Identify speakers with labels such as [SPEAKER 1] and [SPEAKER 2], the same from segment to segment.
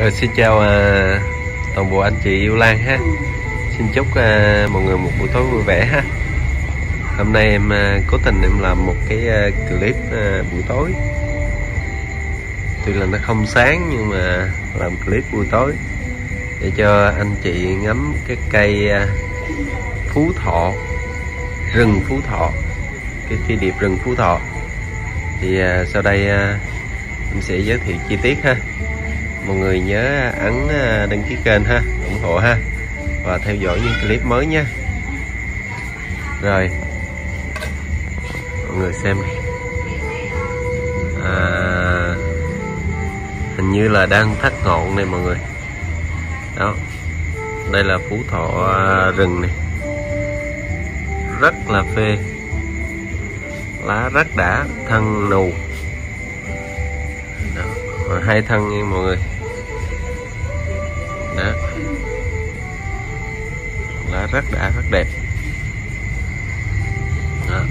[SPEAKER 1] Ờ, xin chào à, toàn bộ anh chị yêu Lan ha. Xin chúc à, mọi người một buổi tối vui vẻ ha. Hôm nay em à, cố tình em làm một cái à, clip à, buổi tối. Tuy là nó không sáng nhưng mà làm clip buổi tối Để cho anh chị ngắm cái cây à, Phú Thọ Rừng Phú Thọ Cái phi điệp rừng Phú Thọ. Thì à, sau đây à, em sẽ giới thiệu chi tiết ha mọi người nhớ ấn à, đăng ký kênh ha ủng hộ ha. Và theo dõi những clip mới nha. Rồi. Mọi người xem này. À, hình như là đang thắt ngọn này mọi người. Đó. Đây là phú thọ à, rừng này. Rất là phê. Lá rất đã thân nù còn hai thân nha mọi người. Đó. Lá rất đã rất đẹp. Đó.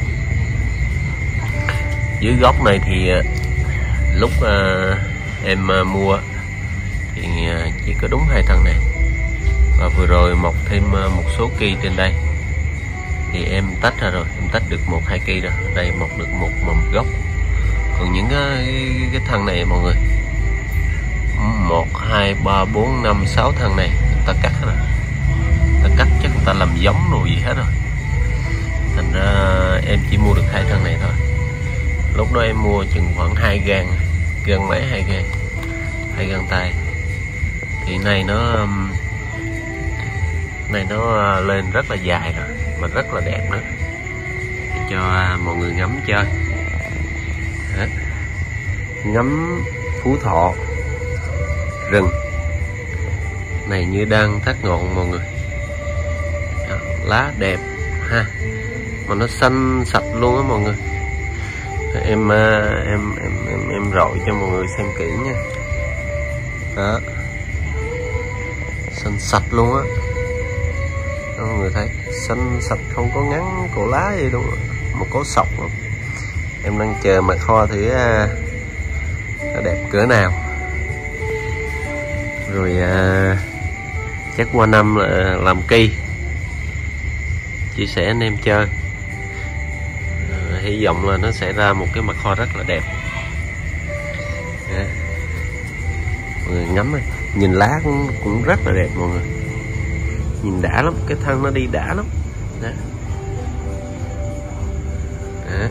[SPEAKER 1] dưới gốc này thì ờ, lúc uh, em uh, mua thì uh, chỉ có đúng hai thân này. Và vừa rồi mọc thêm uh, một số cây trên đây. Thì em tách ra rồi em tách được một hai cây rồi đây mọc được một mầm gốc. Còn những cái, cái thân này mọi người một, hai, ba, bốn, năm, sáu thân này. Ta cắt rồi. Ta cắt chắc người ta làm giống đồ gì hết rồi. Thành ra em chỉ mua được hai thân này thôi. Lúc đó em mua chừng khoảng hai gan gan mấy hai gan hai gan tay. Thì này nó um, này nó à, lên rất là dài rồi, mà rất là đẹp nữa. Để cho mọi người ngắm chơi. Ngắm phú thọ rừng. Này như đang thắt ngọn mọi người. Đó, lá đẹp ha. Mà nó xanh sạch luôn á mọi người. Em à, em em em em rọi cho mọi người xem kỹ nha. Đó. Xanh sạch luôn á. Mọi người thấy xanh sạch không có ngắn cổ lá gì đâu một có sọc luôn em đang chờ mặt kho thử à, nó đẹp cỡ nào rồi à, chắc qua năm là làm cây chia sẻ anh em chơi. À, hy vọng là nó sẽ ra một cái mặt kho rất là đẹp. À. mọi người ngắm này nhìn lá cũng, cũng rất là đẹp mọi người. Nhìn đã lắm cái thân nó đi đã lắm. Đó. Đó.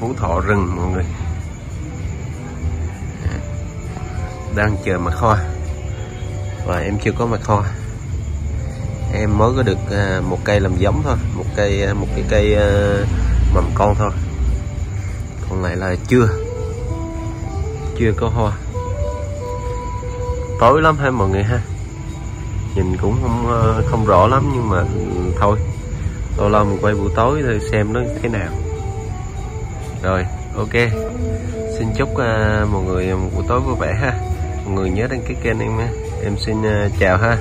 [SPEAKER 1] phú thọ rừng mọi người. Đang chờ mặt kho. Và em chưa có mặt kho. Em mới có được à, một cây làm giống thôi một cây à, một cái cây à, mầm con thôi. Còn lại là chưa. Chưa có hoa. Tối lắm ha mọi người ha? Nhìn cũng không không rõ lắm nhưng mà ừ, thôi. Lâu lâu mình quay buổi tối thôi xem nó thế nào. Rồi ok. Xin chúc uh, mọi người một buổi tối vui vẻ ha mọi người nhớ đăng ký kênh em em xin ờ, chào ha.